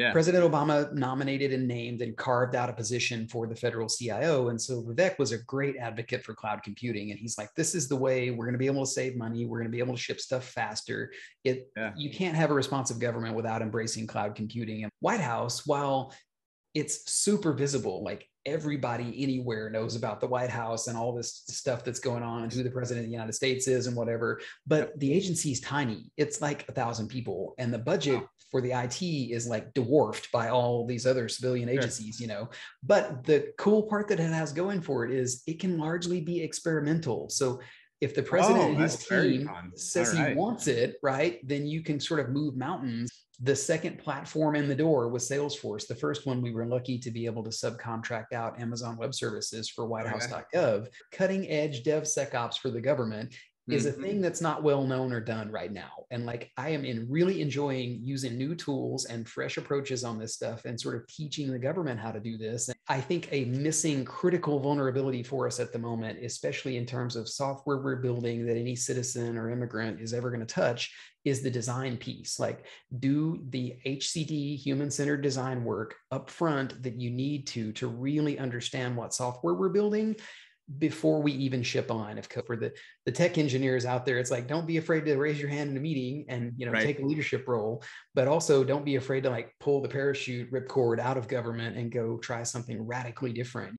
Yeah. President Obama nominated and named and carved out a position for the federal CIO. And so Vivek was a great advocate for cloud computing. And he's like, this is the way we're going to be able to save money. We're going to be able to ship stuff faster. It Yeah. you can't have a responsive government without embracing cloud computing. And White House, while it's super visible, like everybody anywhere knows about the White House and all this stuff that's going on and who the president of the United States is and whatever. But the agency is tiny. It's like a thousand people. And the budget for the IT is like dwarfed by all these other civilian Sure. agencies, you know. But the cool part that it has going for it is it can largely be experimental. So if the president Oh, and his team says All he wants it, right, then you can sort of move mountains. The second platform in the door was Salesforce. The first one we were lucky to be able to subcontract out Amazon Web Services for whitehouse.gov. Cutting edge DevSecOps for the government is a Mhm. thing that's not well known or done right now. And like I am in really enjoying using new tools and fresh approaches on this stuff and sort of teaching the government how to do this. And I think a missing critical vulnerability for us at the moment, especially in terms of software we're building that any citizen or immigrant is ever going to touch, is the design piece. Like do the HCD human centered design work up front that you need to to really understand what software we're building before we even ship on if for the the tech engineers out there it's like don't be afraid to raise your hand in a meeting and you know Right. take a leadership role but also don't be afraid to like pull the parachute ripcord out of government and go try something radically different